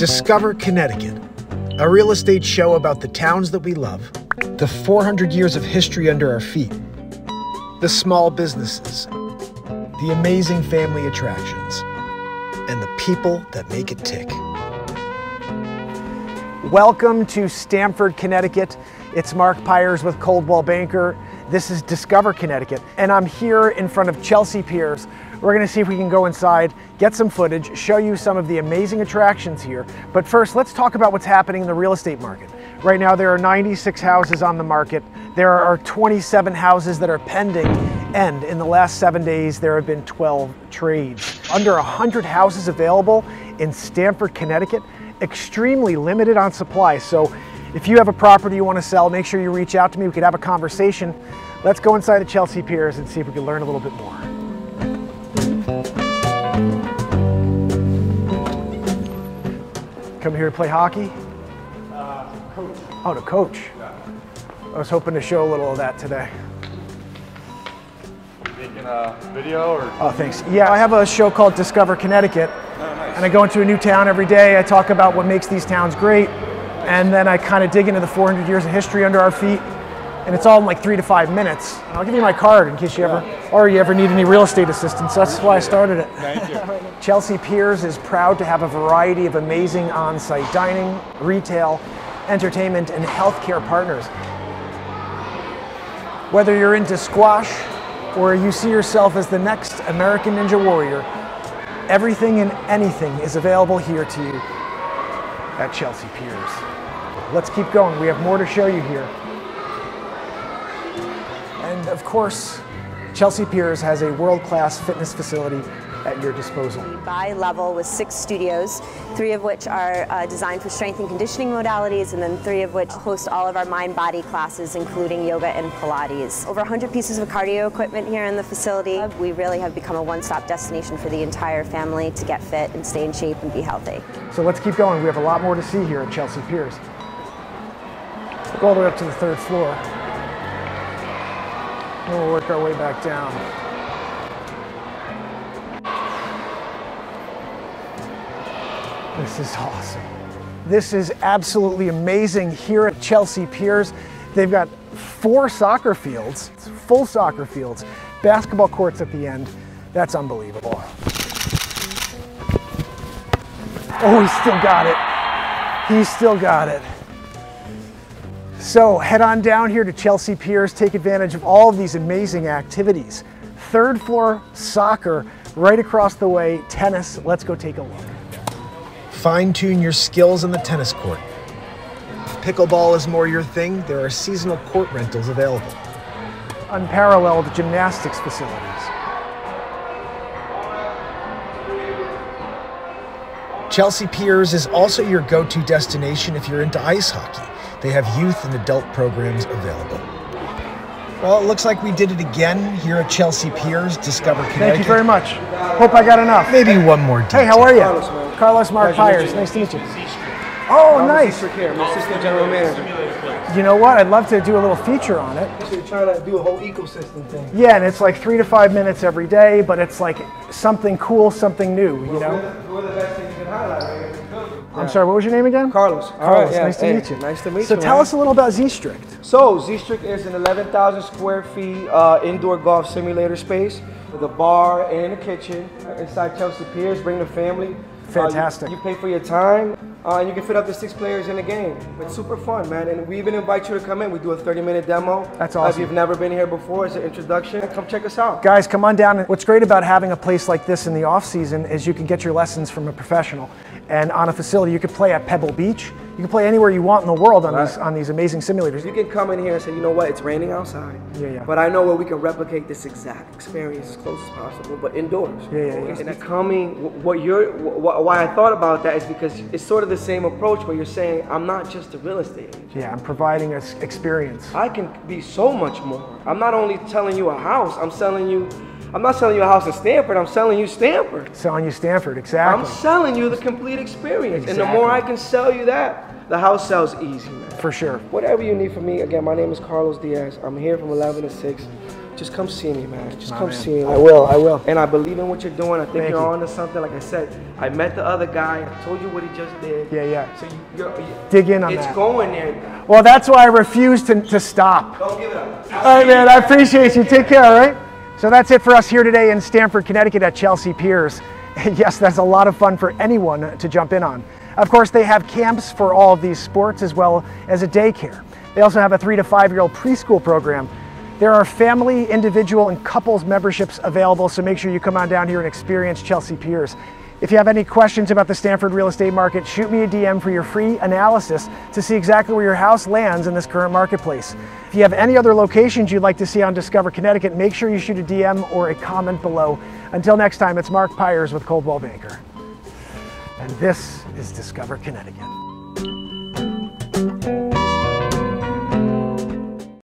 Discover Connecticut, a real estate show about the towns that we love, the 400 years of history under our feet, the small businesses, the amazing family attractions, and the people that make it tick. Welcome to Stamford, Connecticut. It's Mark Pires with Coldwell Banker. This is Discover Connecticut, and I'm here in front of Chelsea Piers. We're gonna see if we can go inside, get some footage, show you some of the amazing attractions here. But first, let's talk about what's happening in the real estate market. Right now, there are 96 houses on the market. There are 27 houses that are pending, and in the last seven days, there have been 12 trades. Under 100 houses available in Stamford, Connecticut, extremely limited on supply. So if you have a property you want to sell, make sure you reach out to me. We could have a conversation. Let's go inside the Chelsea Piers and see if we can learn a little bit more. Come here to play hockey? Uh, coach. Oh, to coach. Yeah. I was hoping to show a little of that today. Making a video or? Oh, thanks. Yeah, I have a show called Discover Connecticut. Oh, nice. And I go into a new town every day. I talk about what makes these towns great. And then I kind of dig into the 400 years of history under our feet. And it's all in like three to five minutes. And I'll give you my card in case you ever, or you ever need any real estate assistance. That's why I started it. Thank you. Chelsea Piers is proud to have a variety of amazing on site dining, retail, entertainment, and healthcare partners. Whether you're into squash or you see yourself as the next American Ninja Warrior, everything and anything is available here to you at Chelsea Piers. Let's keep going. We have more to show you here. And of course, Chelsea Piers has a world class fitness facility at your disposal. Bi-level with six studios, three of which are uh, designed for strength and conditioning modalities, and then three of which host all of our mind-body classes, including yoga and Pilates. Over 100 pieces of cardio equipment here in the facility. We really have become a one-stop destination for the entire family to get fit and stay in shape and be healthy. So let's keep going. We have a lot more to see here at Chelsea Piers. We'll go all the way up to the third floor. And we'll work our way back down. This is awesome. This is absolutely amazing here at Chelsea Piers. They've got four soccer fields, full soccer fields, basketball courts at the end. That's unbelievable. Oh, he's still got it. He's still got it. So head on down here to Chelsea Piers, take advantage of all of these amazing activities. Third floor soccer, right across the way, tennis. Let's go take a look. Fine tune your skills on the tennis court. If pickleball is more your thing, there are seasonal court rentals available. Unparalleled gymnastics facilities. Chelsea Piers is also your go to destination if you're into ice hockey. They have youth and adult programs available. Well, it looks like we did it again here at Chelsea Piers, Discover Connecticut. Thank you very much. Hope I got enough. Maybe one more detail. Hey, how are you? Carlos, man. Carlos Mark Pleasure to Pires. meet you. Nice to meet you. Oh, nice. Mr. Care, my assistant general manager. You know what? I'd love to do a little feature on it. So you're trying to do a whole ecosystem thing. Yeah, and it's like three to five minutes every day, but it's like something cool, something new, you know? We're the best thing you can highlight right here in the building. I'm sorry, what was your name again? Carlos. Carlos, right, yeah. nice to Hey, meet you. Nice to meet so you. So tell man. us a little about Z-Strict. So Z-Strict is an 11,000 square feet uh, indoor golf simulator space with a bar and a kitchen inside Chelsea Piers. Bring the family. Uh, you- Fantastic. you, pay for your time, uh, and you can fit up to six players in a game. It's super fun, man. And we even invite you to come in. We do a 30-minute demo. That's Uh, awesome. if you've never been here before, it's an introduction. Come check us out. Guys, come on down. What's great about having a place like this in the off season is you can get your lessons from a professional. And on a facility, you could play at Pebble Beach. You can play anywhere you want in the world on these on these amazing simulators. You can come in here and say, you know what, it's raining outside. Yeah, yeah. But I know where we can replicate this exact experience as close as possible, but indoors. Yeah, yeah, yeah. And that coming, what you're, wh- why I thought about that is because it's sort of the same approach where you're saying, I'm not just a real estate agent. Yeah, I'm providing an experience. I can be so much more. I'm not only telling you a house, I'm selling you, I'm not selling you a house in Stamford, I'm selling you Stamford. Selling you Stamford, exactly. I'm selling you the complete experience. Exactly. And the more I can sell you that, the house sells easy, man. For sure. Whatever you need from me, again, my name is Carlos Diaz. I'm here from 11 to 6. just come see me, man. Just Nah, come man. see me. I will, I will. And I believe in what you're doing. I think Thank you're you. on to something. Like I said, I met the other guy. I told you what he just did. Yeah, yeah. So you, you're, you Dig in on it's that. It's going there. Well, that's why I refuse to, to stop. Don't give it up. All right, man, I appreciate you. Take care, all right? So that's it for us here today in Stamford, Connecticut at Chelsea Piers. yes, that's a lot of fun for anyone to jump in on. Of course, they have camps for all of these sports as well as a daycare. They also have a three to five year old preschool program. There are family, individual, and couples memberships available, so make sure you come on down here and experience Chelsea Piers. If you have any questions about the Stamford real estate market, shoot me a DM for your free analysis to see exactly where your house lands in this current marketplace. If you have any other locations you'd like to see on Discover Connecticut, make sure you shoot a DM or a comment below. Until next time, it's Mark Pires with Coldwell Banker. And this is Discover Connecticut.